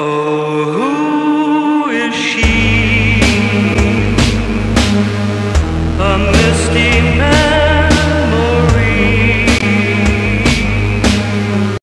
Oh. A misty